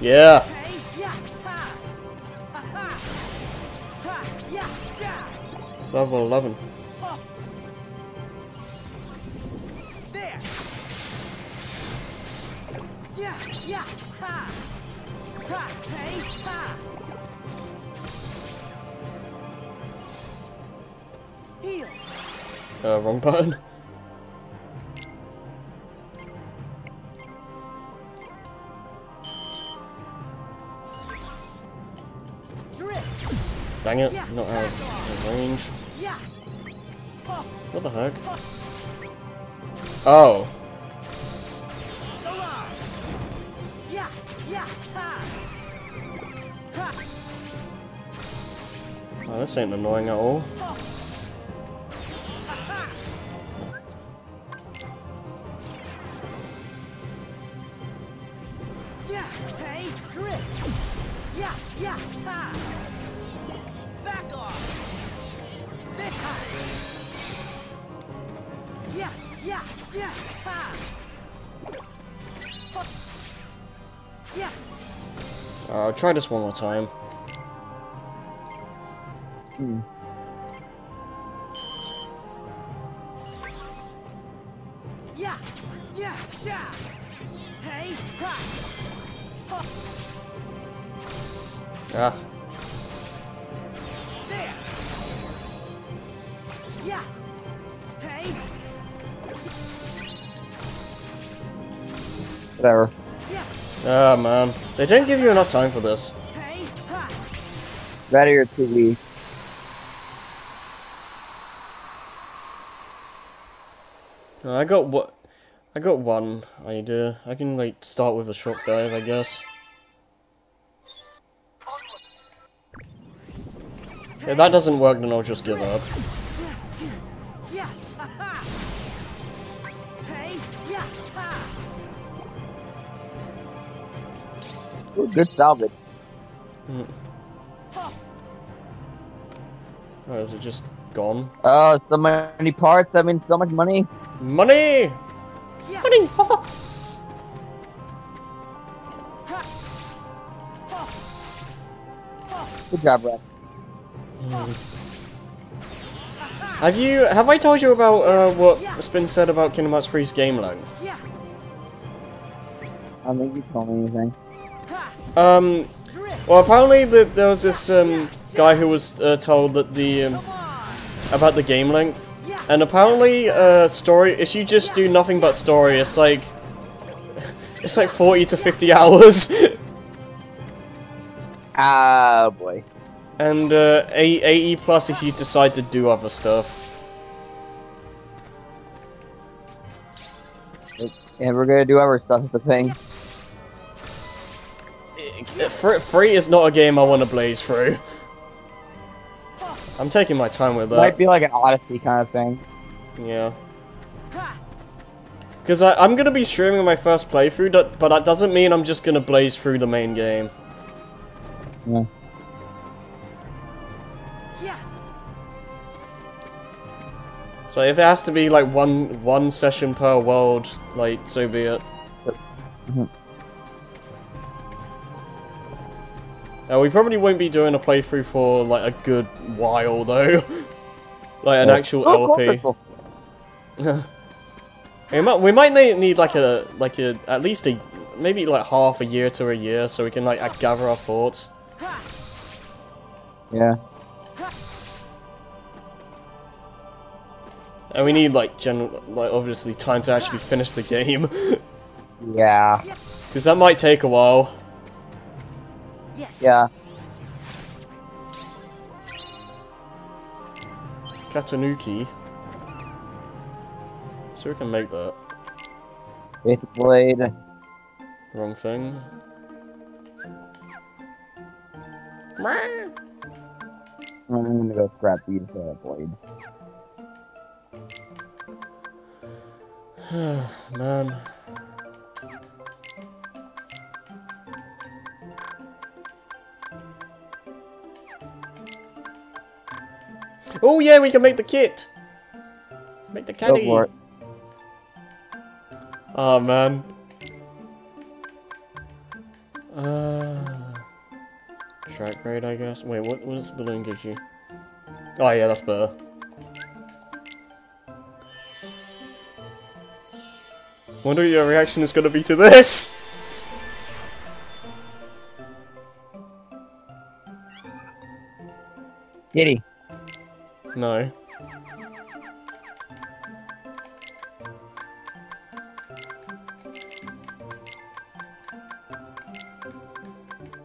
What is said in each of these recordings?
Yeah. Level 11. Oh. There. Yeah, yeah, ha. Ha, hey, ha. Heal. Uh, wrong button. Dang it, not out of range. What the heck? Oh. go on. Yeah, yeah, ha. Ha. oh, this ain't annoying at all. Yeah, hey, drip. Yeah, yeah, ha. Back off. This high. Yeah, yeah, yeah, ha. Yeah, Uh, I'll try this one more time. Hmm. yeah, yeah, yeah. Hey, ha. Oh, Ah. Whatever. yeah, Ah, man. They didn't give you enough time for this. hey, ha. That or you're too weak. Uh, I got what? I got one idea. I can like start with a short dive, I guess. If that doesn't work, then I'll just give up. Ooh, good salvage. Oh, hmm. Oh, is it just gone? Oh, so many parts. That means so much money. Money! yeah, Money! Good job, Red. Hmm. have you? Have I told you about uh, what's been said about Kingdom Hearts 3's game length? yeah, I don't think you told me anything. Um, well, apparently the, there was this um guy who was uh, told that the um, about the game length, and apparently uh story if you just do nothing but story, it's like it's like 40 to 50 hours. Ah, boy. And uh, A- 80 plus if you decide to do other stuff. And we're gonna do other stuff the thing. Fr- Free is not a game I want to blaze through. I'm taking my time with that. Might be like an Odyssey kind of thing. Yeah. Because I'm going to be streaming my first playthrough, but that doesn't mean I'm just going to blaze through the main game. Yeah. So if it has to be like one one session per world, like, so be it. Mhm. Uh, we probably won't be doing a playthrough for like a good while though. like an Yeah. actual Oh, LP. crystal. we might we might need, need like a like a at least a maybe like half a year to a year so we can like uh, gather our thoughts. Yeah. And we need like general like obviously time to actually finish the game Yeah. because that might take a while. Yes. Yeah. Catanuki. So we can make that. Basic blade. Wrong thing. I'm gonna go scrap these uh, blades. Man. Oh yeah, we can make the kit. Make the Go caddy. Oh man. Uh, track grade, I guess. Wait, what, what does balloon give you? Oh yeah, that's better. Wonder what your reaction is gonna be to this. Kitty. No.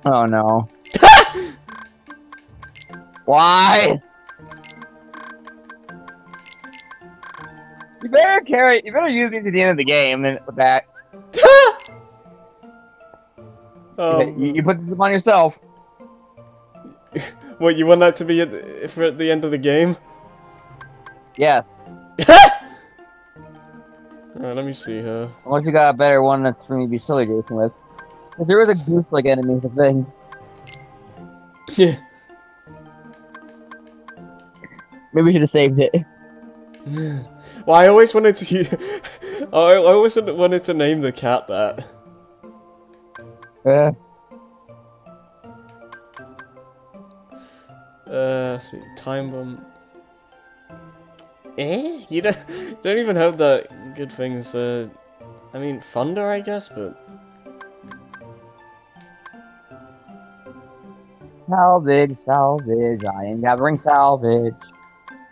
Oh no. Why? You better carry. You better use me to the end of the game. Then with that, um, you, you put this on yourself. what you want that to be at the, for at the end of the game? Yes. Alright, let me see here. Unless you got a better one that's for me to be silly racing with. If there was a goose like enemy, it's a thing. Yeah. Maybe we should have saved it. Well, I always wanted to. I always wanted to name the cat that. Uh, Uh, let's see, time bomb. Eh? You don't, don't even have that good things. Uh, I mean, thunder, I guess, but salvage, salvage. I am gathering salvage.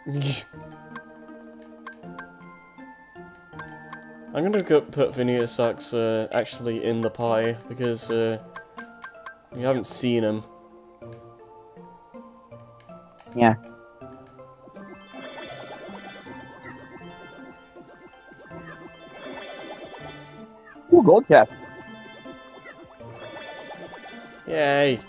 I'm gonna go put Phineas Sucks uh, actually in the pie because uh, you haven't seen him. Yeah. Ooh, gold chest. Yay!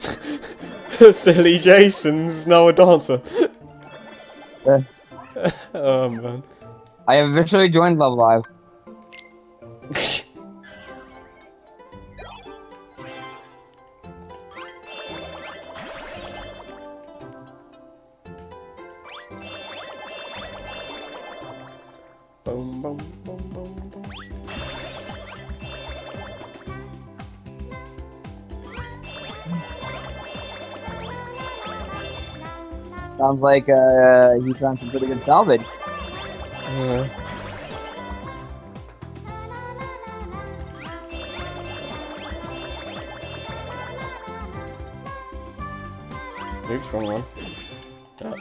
Silly Jason's now a dancer. Uh. oh man. I have officially joined Love Live. Like uh, he found some pretty good salvage. Uh, Oops, wrong one. That.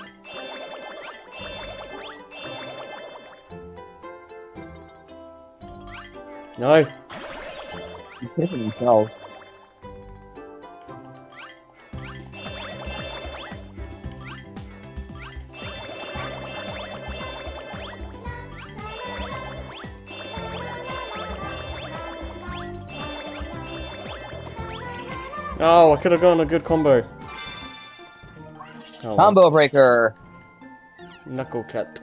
No! He's pissing himself. Could have gone a good combo. Oh, well. Combo breaker. Knuckle cut.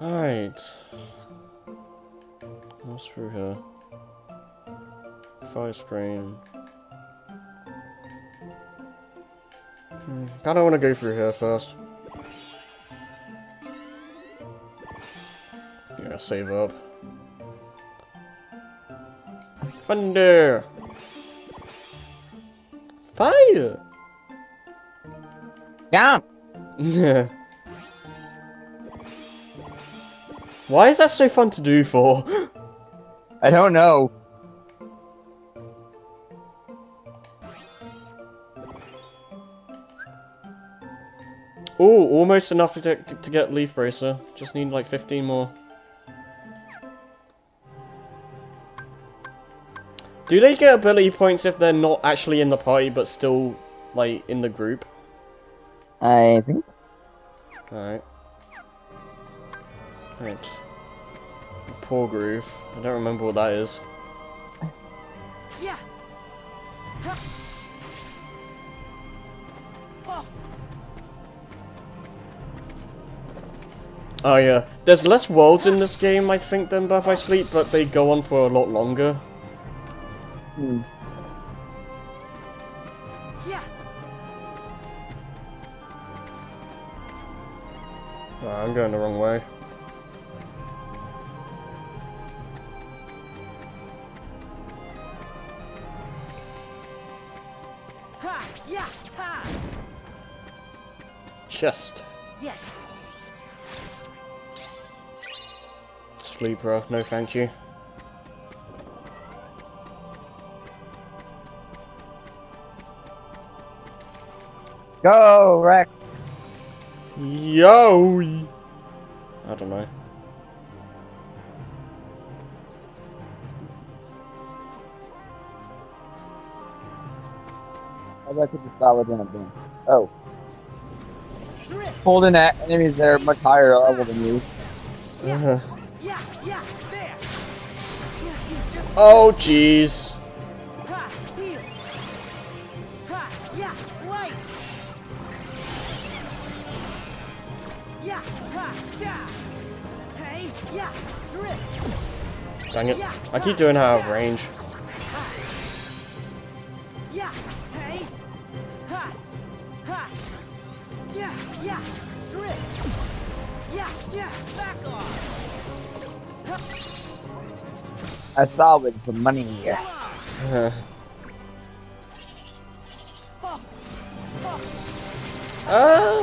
Alright. What's through here? Fire strain. Hmm, kinda wanna go through here first. Yeah, save up. Thunder! Fire! Yeah. Why is that so fun to do for? I don't know. Oh, almost enough to, to get Leaf Bracer. Just need like 15 more. Do they get ability points if they're not actually in the party but still, like, in the group? I think. Alright. Right. Poor Groove. I don't remember what that is. Yeah. Oh, Oh yeah. There's less worlds in this game, I think, than Birth by Sleep, but they go on for a lot longer. Hmm. Yeah. Oh, I'm going the wrong way. Ha, yeah, ha. Chest. Yes. Sleeper, no thank you. Go, Rex. Yo! I don't know. I bet you just solid in a boom. Oh, holding at enemies that are much higher level than you. Uh-huh. Yeah! Yeah! There! Yeah, yeah, just oh, jeez. Dang it. I keep doing out of range. Yeah! Hey! Ha! Ha! Yeah! Yeah! Drift! Yeah! Yeah! Back off! I salvage the money. Oh! uh,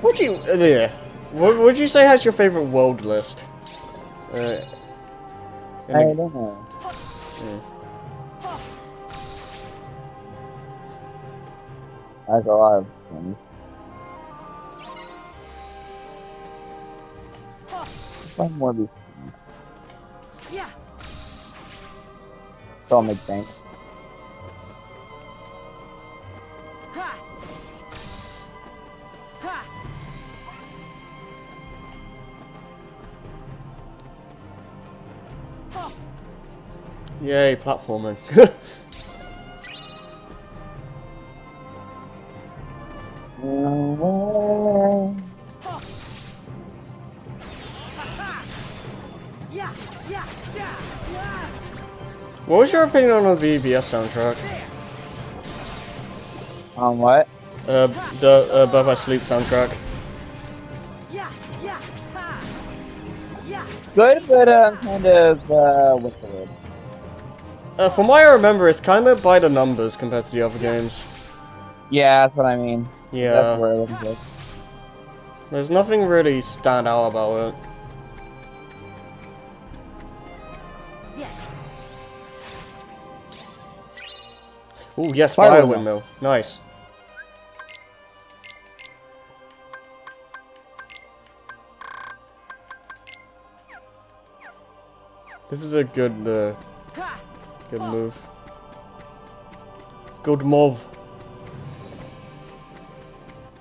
what you, uh, yeah. What would you say has your favorite world list? Uh, in I don't know. That's a lot of things. Find more of these things. Yeah! So I'll make sense. Yay, platforming. Ha! Ha! Yeah! Yeah! Yeah! Yeah! what was your opinion on the BBS soundtrack? There! On what? Uh, the uh, Birth by Sleep soundtrack. Yeah! Yeah! Good, but uh, kind of, uh, what's the word? Uh, from what I remember, it's kind of by the numbers compared to the other games. Yeah, that's what I mean. That's Yeah, where I looking for. there's nothing really stand out about it. Yes! Oh yes, Fire fire windmill. windmill. Nice. This is a good, uh, Ha! Good move. Good move.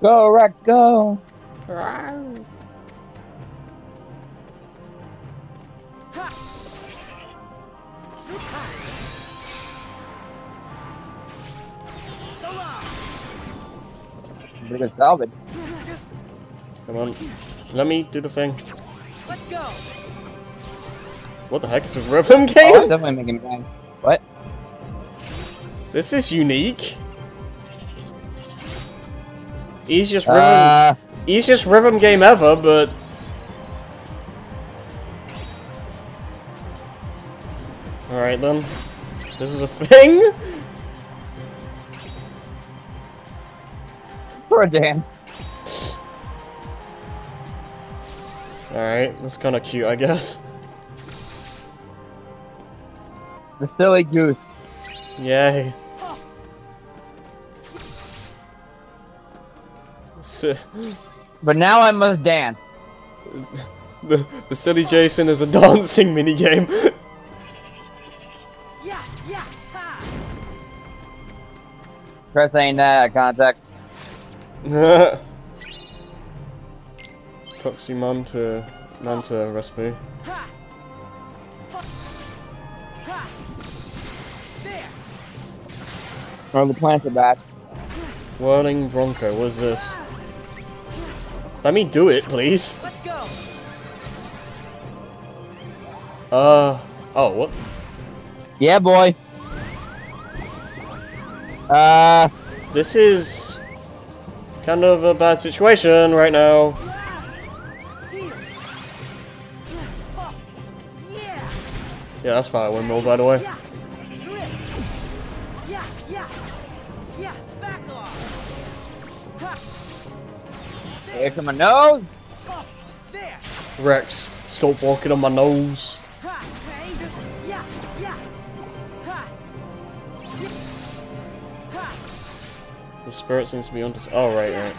Go, Rex, go! Ha! Ha! So long! Salvage. Come on. Let me do the thing. Let's go! What the heck is this rhythm Oh, I'm game? definitely making bang. This is unique. Easiest rhythm, Uh, easiest rhythm game ever, but all right then. This is a thing. for a Dan. All right, that's kind of cute, I guess. The silly goose. Yay. But now I must dance. the the silly Jason is a dancing minigame. Yeah! Yeah! Ha! Try saying that, contact. Proxy Manta Manta recipe. Ha! Ha! Ha! Oh, the plants are back. Whirling Bronco, what is this? Let me do it, please. Let's go! Uh, oh, what? Yeah, boy. Uh, This is... kind of a bad situation right now. Yeah. Yeah, that's fire windmill, by the way. Here come my nose. Rex, stop walking on my nose. The spirit seems to be on. Oh, right, right.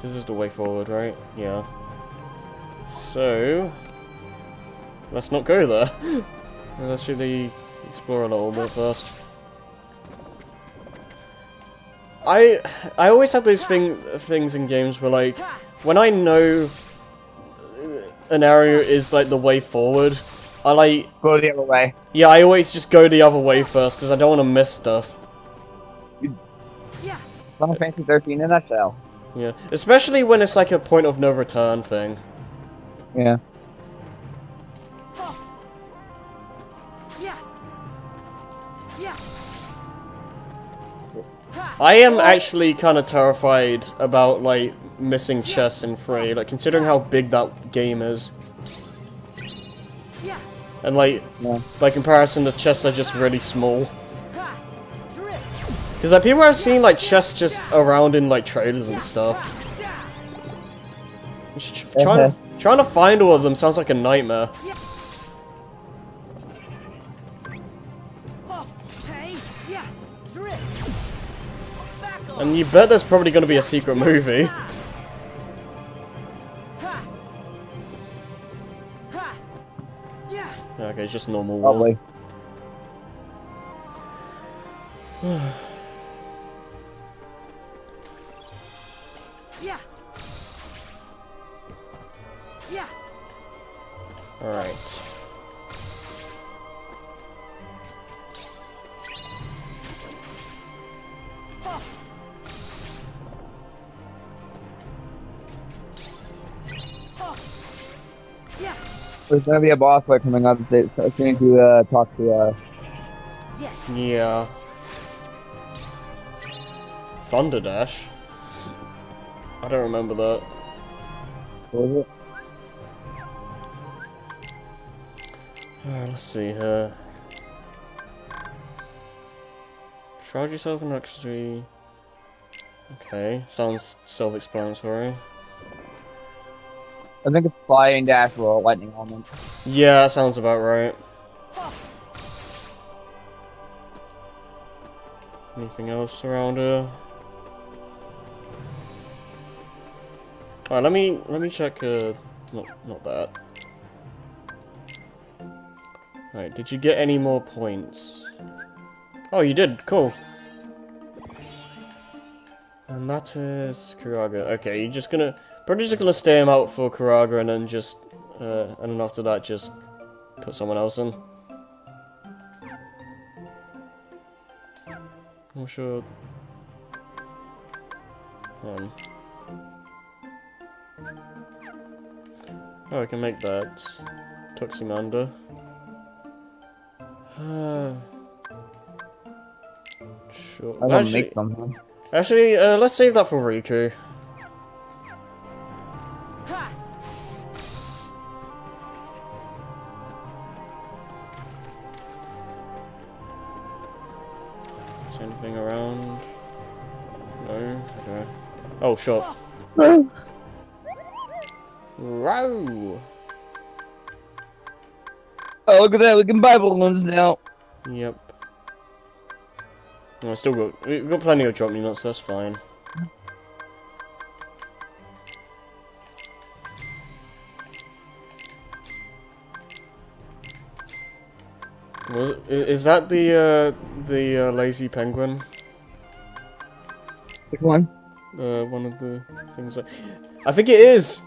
This is the way forward, right? Yeah. So, let's not go there. let's really explore a little bit first. I I always have those thing things in games where like when I know an area is like the way forward, I like Go the other way. yeah I always just go the other way first because I don't want to miss stuff. Yeah. Final Fantasy 13 in a nutshell. Yeah, especially when it's like a point of no return thing. Yeah. I am actually kind of terrified about like missing chests in free, like considering how big that game is, Yeah. and like Yeah. by comparison, the chests are just really small. Because like people have seen like chests just around in like trailers and stuff. Yeah. Just tr- trying to uh-huh. trying to find all of them sounds like a nightmare. And you bet there's probably going to be a secret movie. Ha. Ha. Ha. Yeah. Okay, it's just normal wall. There's gonna be a boss fight coming up as soon as you uh, talk to uh, Yes. Yeah. Thunder Dash? I don't remember that. what was it? Uh, let's see here. Shroud yourself in electricity. Okay, sounds self-explanatory. I think it's flying dash roll lightning element. Yeah, that sounds about right. Anything else around here? Alright, let me let me check uh not not that. Alright, did you get any more points? Oh you did, cool. And that is Curaga. Okay, you're just gonna probably just gonna stay him out for Curaga and then just uh and then after that just put someone else in. I'm sure. Um. Oh, I can make that. Toximander. Sure. I'm gonna Actually, make something. actually uh, let's save that for Riku. Okay. Oh, shop. Row! Oh, look at that! We can buy balloons now. Yep. I still got we've got plenty of drop me nuts, that's fine. Was is that the uh, the uh, lazy penguin? Which one? Uh, one of the things. I, I think it is.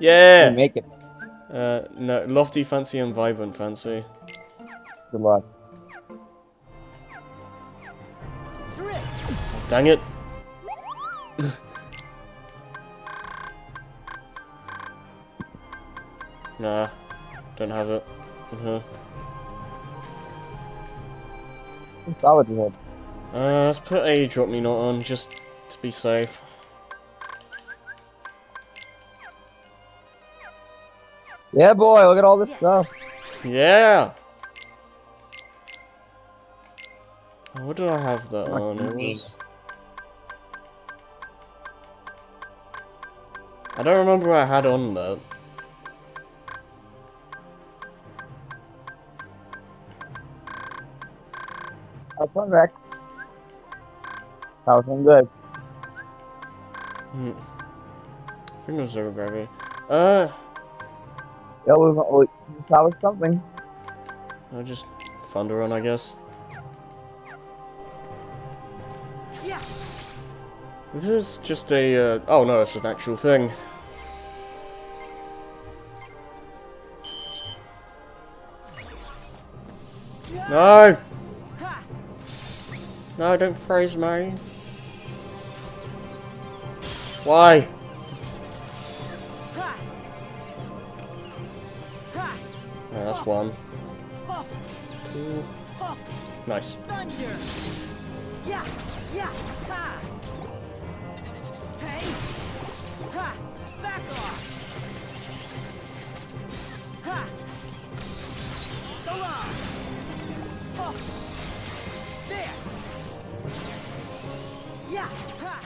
Yeah. Make it. Uh, no, lofty fancy and vibrant fancy. Good luck. Dang it. nah, don't have it. Uh-huh. Solid head. Uh, let's put a drop me not on just to be safe. Yeah, boy, look at all this stuff. Yeah. What did I have that What on? It was... I don't remember what I had on that. That's one wreck. That was one good. Hmm. I think zero gravity. Uh, Yeah, we we that was something. I'll just thunder on, I guess. Yeah. This is just a. Uh, oh no, it's an actual thing. No! No, don't freeze me. Why? Yeah, that's one. Two. Nice. Oh.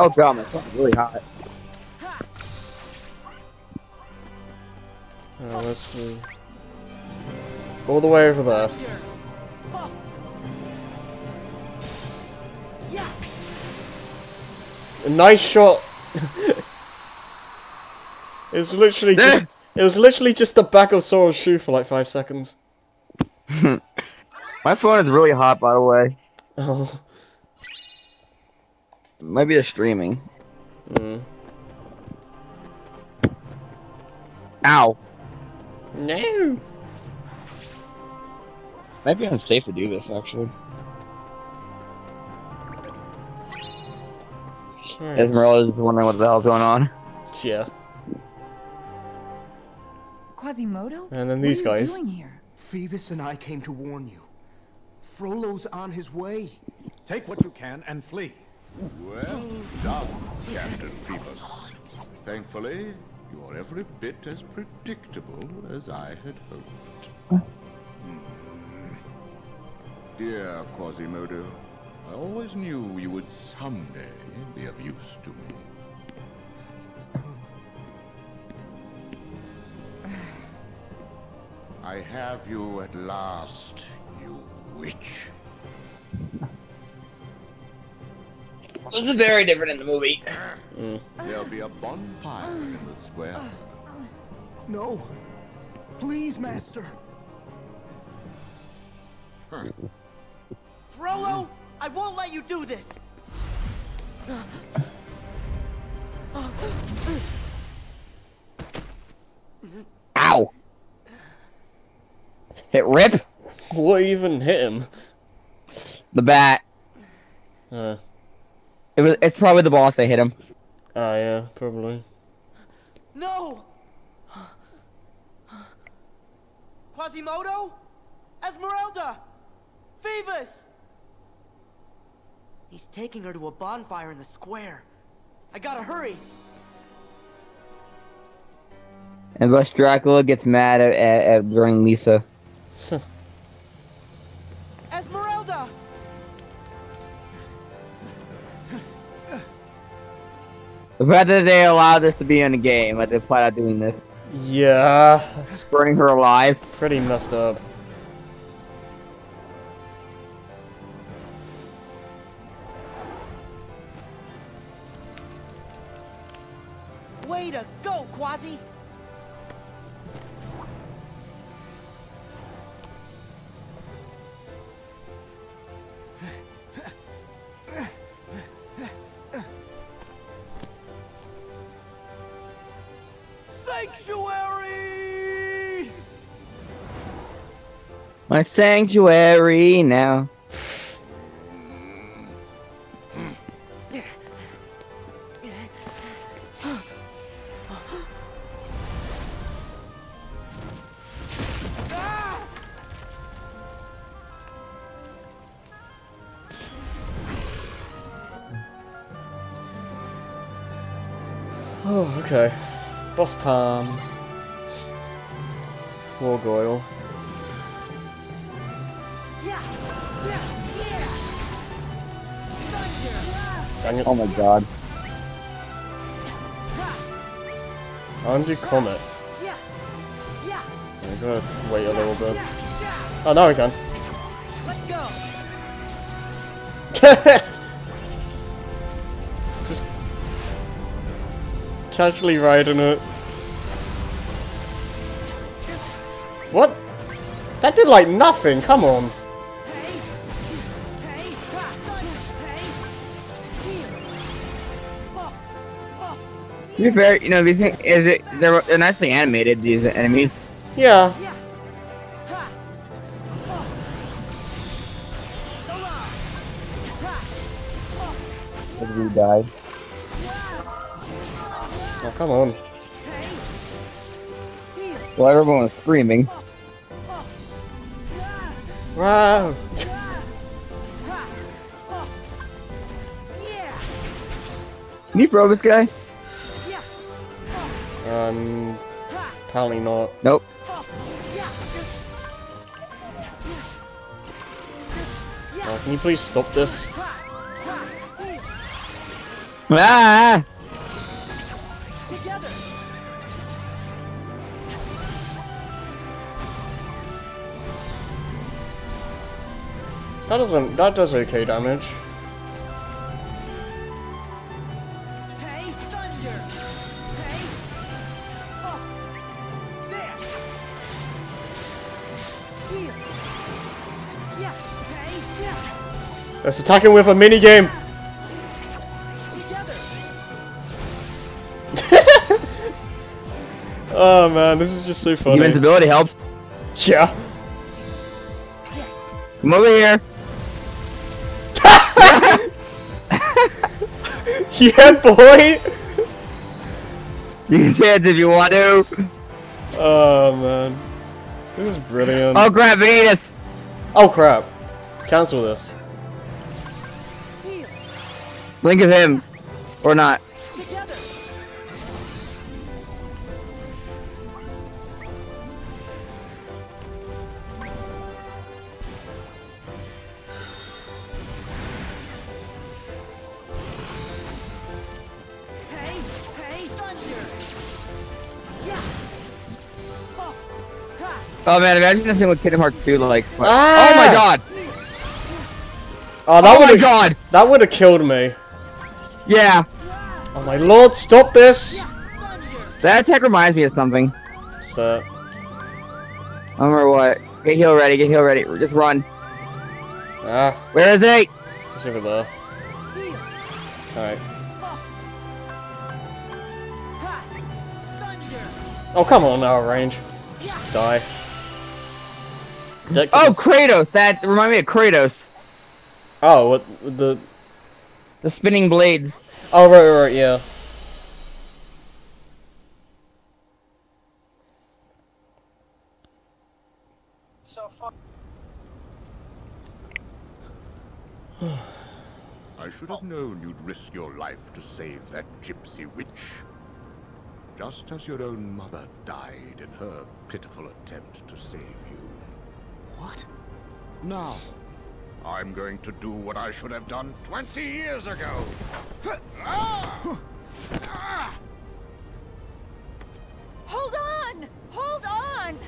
Oh god, my really hot. All the way over there. A nice shot. it's literally just. It was literally just the back of Sora's shoe for like five seconds. My phone is really hot, by the way. Oh. Maybe the streaming. Mm. Ow. No. Might be unsafe to do this, actually. Alright. Esmeralda is wondering what the hell's going on. Yeah. Quasimodo? And then What these are you guys. doing here? Phoebus and I came to warn you. Frollo's on his way. Take what you can and flee. Well done, Captain Phoebus. Thankfully, you are every bit as predictable as I had hoped. Hmm. Dear Quasimodo, I always knew you would someday be of use to me. I have you at last, you witch. This is very different in the movie. There'll be a bonfire in the square. No. Please, Master. Frollo, I won't let you do this. Ow. Hit rip What even hit him? the bat. Uh, It was. It's probably the boss that hit him. ah, yeah, probably. No. Quasimodo? Esmeralda? Phoebus? He's taking her to a bonfire in the square. I gotta hurry. And thus Dracula gets mad at, at, at during Lisa. The that they allowed this to be in a game, that they flat on doing this, yeah, burning her alive. pretty messed up. my sanctuary now. Oh, okay. Boss time. Wargoyle. Thunder. Dang it. Oh my god. Andy Comet. Yeah. Yeah. I'm gonna wait a little bit. Oh, now we can. Let's go. Just casually riding it. What? That did like nothing, come on. To be fair, you know these things is it they're, they're nicely animated. These enemies. Yeah. Yeah. Ha. Oh. So long. Ha. Oh. We died. Oh, come on. Well, everyone was screaming. Wow. Ha. Can you throw this guy? Um, apparently not. Nope. Oh. Can you please stop this? Ha. Ha. Here. Ah! That doesn't. That does okay damage. Let's attack him with a mini game. Oh man, this is just so funny. Invincibility helps. Yeah. Come over here. Yeah, boy. You can dance if you want to. Oh man, this is brilliant. Oh crap, Venus! Oh crap! Cancel this. Link of him. Or not. Oh man, imagine this thing with Kingdom Hearts 2 like. Ah! Oh my god! Oh, that Oh my would have god! that would have killed me. Yeah! Oh my lord, stop this! That attack reminds me of something. So, I don't remember what. Get heal ready, get heal ready. Just run. ah, Where is he? it's over there. Here. Alright. Oh, come on now, range. Just die. That Oh, could- Kratos! That remind me of Kratos. oh, what the? The spinning blades. Oh, right, right, right, yeah. I should have known you'd risk your life to save that gypsy witch. Just as your own mother died in her pitiful attempt to save you. What? Now, I'm going to do what I should have done 20 years ago. Ah! Ah! Hold on! Hold on!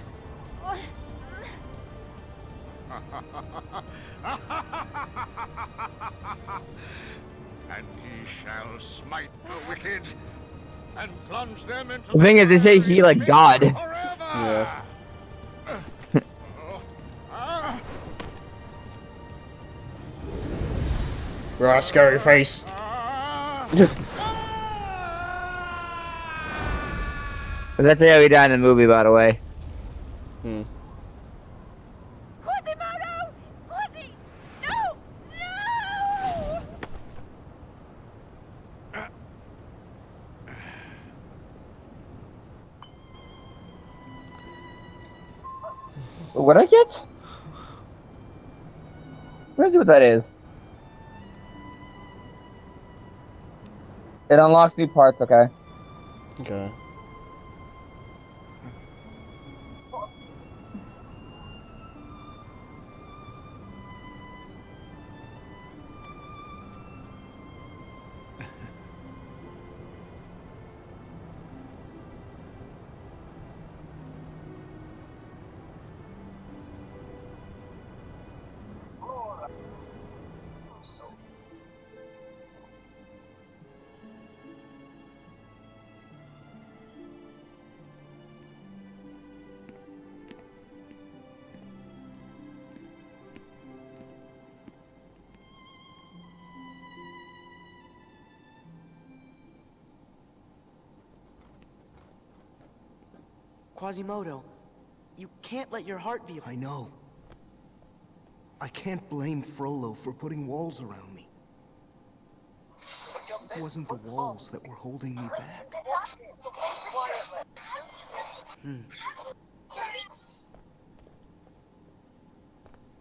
and he shall smite the wicked and plunge them into The thing is, they say he like God. Forever. Yeah. Right, scary face. That's how he died in the movie, by the way. Hmm. Quasimodo! Quasi! No! No! What I get? Let's see what that is. It unlocks new parts, okay. Okay. Quasimodo, you can't let your heart be. I know. I can't blame Frollo for putting walls around me. It wasn't the walls that were holding me back. Hmm.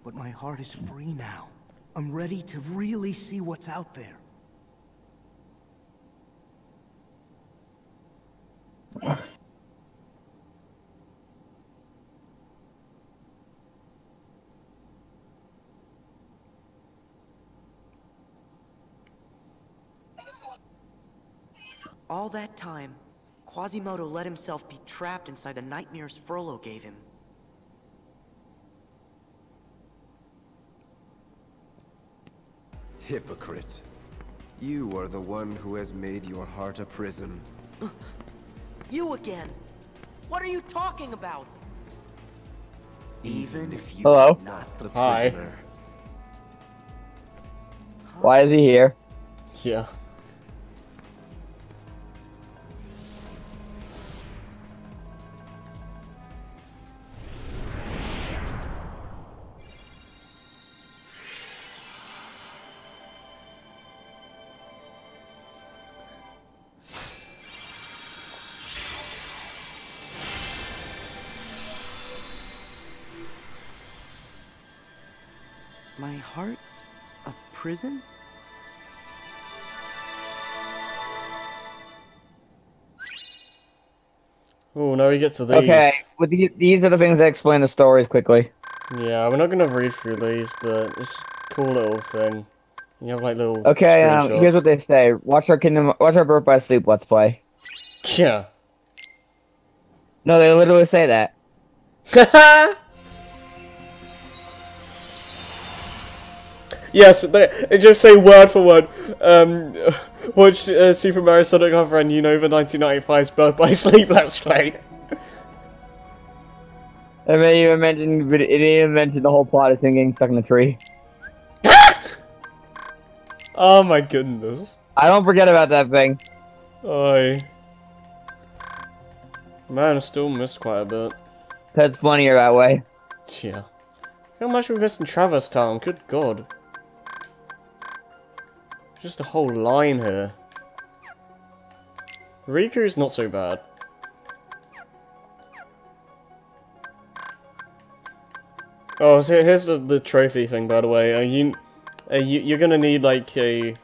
But my heart is free now. I'm ready to really see what's out there. All that time, Quasimodo let himself be trapped inside the nightmares Frollo gave him. Hypocrite. You are the one who has made your heart a prison. You again! What are you talking about? Even if you Hello? are not the Hi. prisoner. Why is he here? Yeah. Prison? Oh, now we get to these. Okay, with the, these are the things that explain the stories quickly. Yeah, we're not gonna read through these, but it's a cool little thing. You have like little. Okay, um, here's what they say. Watch our Kingdom, watch our Birth by Sleep Let's Play. Yeah. No, they literally say that. yes, they, they just say word for word. Um, watch uh, Super Mario Sonic Lover and Unova 1995's Birth by Sleep Let's Play. And then even mentioned, it even mentioned the whole plot of him getting stuck in a tree. Oh my goodness. I don't forget about that thing. I. Man, I still missed quite a bit. That's funnier that way. Yeah. How much we missed in Traverse Town? Good god. Just a whole line here. Riku's not so bad. Oh, so here's the, the trophy thing, by the way. Uh, you, uh, you, you're gonna need, like, a,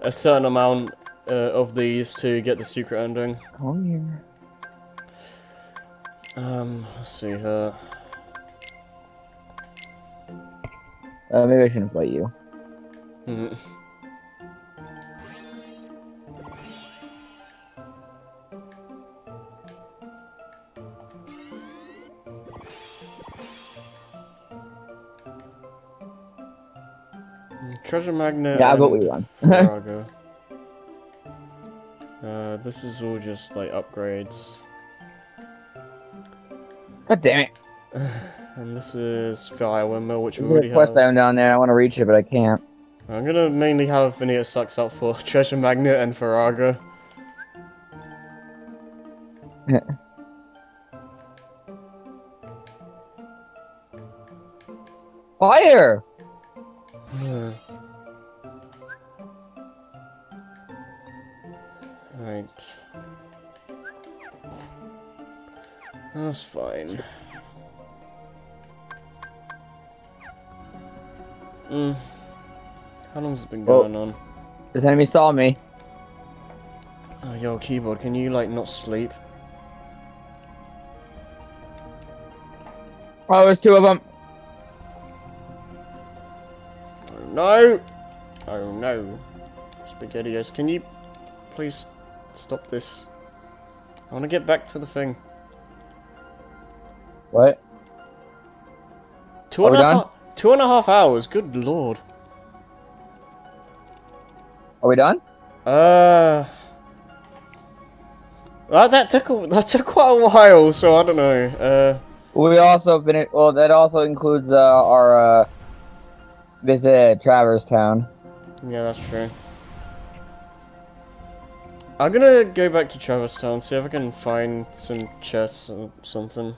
a certain amount uh, of these to get the secret ending. Come here. Um, let's see here. Uh, maybe I shouldn't fight you. Treasure magnet. Yeah, but and we won. Firaga. uh, this is all just like upgrades, God damn it. and this is fire windmill, which we already quest have. item down there. I want to reach it, but I can't. I'm gonna mainly have Phineas sucks up for treasure magnet and Firaga. Fire! Right. That's fine. Mm. How long has it been going on? This enemy saw me. Oh, yo, keyboard, can you, like, not sleep? Oh, there's two of them. Oh, no! Oh, no. SpaghettiOs, can you please stop this? I want to get back to the thing. What? Two and a half- two and a half hours, good lord. Are we done? Uh... Well, that took a, that took quite a while, so I don't know. Uh, We also finished. Well, that also includes uh, our uh, visit at Traverse Town. yeah, that's true. I'm gonna go back to Traverse Town, see if I can find some chests or something.